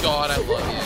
god, I love you.